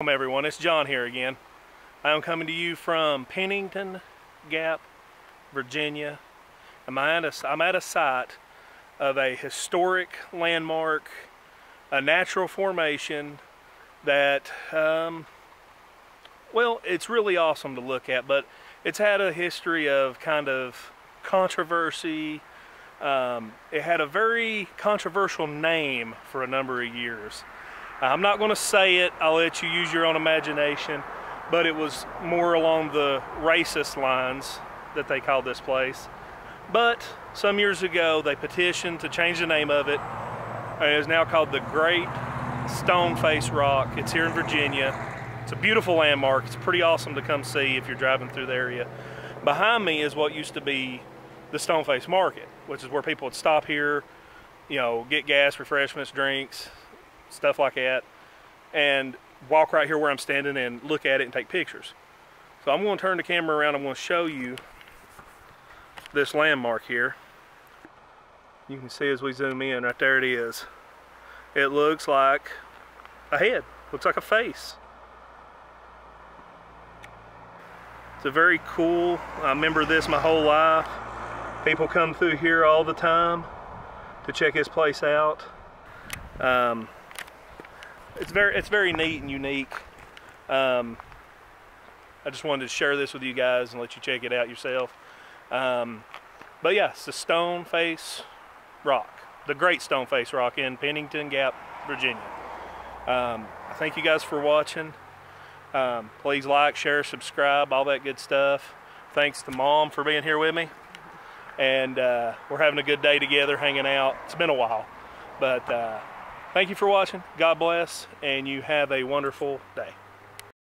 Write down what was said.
Welcome everyone, it's John here again. I am coming to you from Pennington Gap, Virginia. I'm at a, I'm at a site of a historic landmark, a natural formation that, um, well, it's really awesome to look at, but it's had a history of kind of controversy. Um, it had a very controversial name for a number of years. I'm not going to say it, I'll let you use your own imagination, but it was more along the racist lines that they called this place. But some years ago, they petitioned to change the name of it, it is now called the Great Stone Face Rock. It's here in Virginia. It's a beautiful landmark. It's pretty awesome to come see if you're driving through the area. Behind me is what used to be the Stone Face Market, which is where people would stop here, you know, get gas, refreshments, drinks, stuff like that, and walk right here where I'm standing and look at it and take pictures. So I'm going to turn the camera around. I'm going to show you this landmark here. You can see as we zoom in, right there it is. It looks like a head, looks like a face. It's a very cool, I remember this my whole life. People come through here all the time to check this place out. Um, it's very it's very neat and unique. Um, I just wanted to share this with you guys and let you check it out yourself. Um, but yeah, it's the Stone Face Rock, the Great Stone Face Rock in Pennington Gap, Virginia. Um, I thank you guys for watching. Um, please like, share, subscribe, all that good stuff. Thanks to Mom for being here with me. And uh, we're having a good day together, hanging out. It's been a while, but uh, Thank you for watching. God bless, and you have a wonderful day.